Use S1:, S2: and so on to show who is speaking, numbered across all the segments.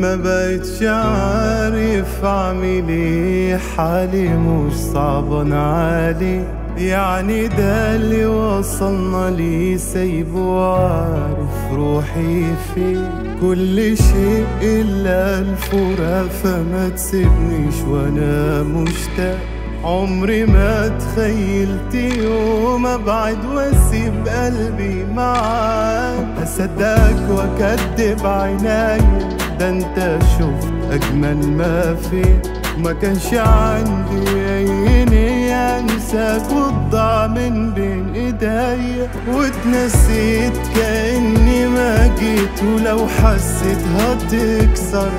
S1: ما بقتش عارف اعمل إيه. حالي مش صعبان علي يعني ده اللي وصلنا ليه. سايبه وعارف روحي فين. كل شيء إلا الفراق فما تسيبنيش وأنا مشتاق. عمري ما تخيلت يوم أبعد وأسيب قلبي معاك. أصدقك وأكدب عيني ده انت شفت أجمل ما فيك ما كانش عندي أي نية انساك وتضاع من بين ايديا واتنسيت كأني ما جيت ولو حسيت هتكسر.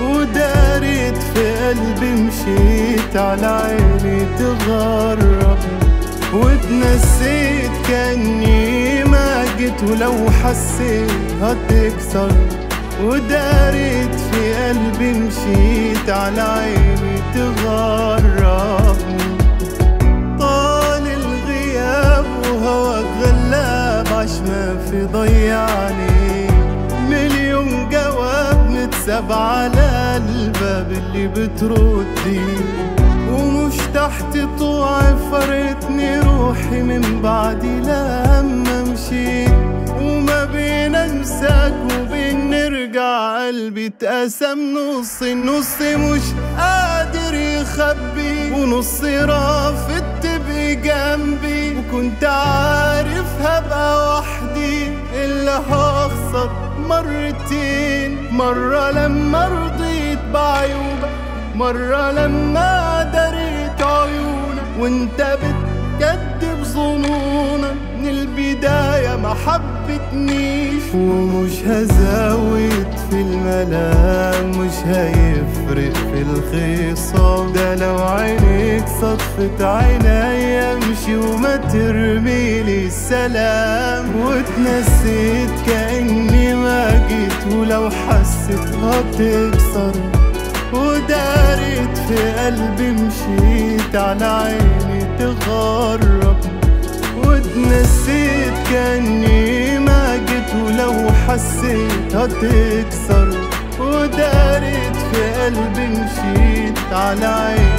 S1: وداريت في قلبي مشيت على عيني تغرب. واتنسيت كأني ما جيت ولو حسيت هتكسر. وداريت في قلبي مشيت على عيني تغرب. طال الغياب وهواك غلاب عش ما في ضيعني. مليون جواب متساب على الباب اللي بتردي. ومش تحت طوعي فرقتني روحي من بعدي لما مشيت. وما بين أنساك قلبي اتقسم نص النص مش قادر يخبي ونص رافض تبقي جنبي وكنت عارف هبقى وحدي إلا هخسر مرتين مرة لما رضيت بعيوبك مرة لما دريت عيونك وانت بتكدب ظنونك من البداية ما حبتنيش ومش هزود في الملام مش هيفرق في الخصام. ده لو عينيك صدفت عيني امشي وما ترميلي السلام. واتنسيت كأني ما جيت ولو حسيت هتكسر. وداريت في قلبي مشيت على عيني تغرب. واتنسيت جيت ولو حسيت هتكسر وداريت في قلبي مشيت على عيني.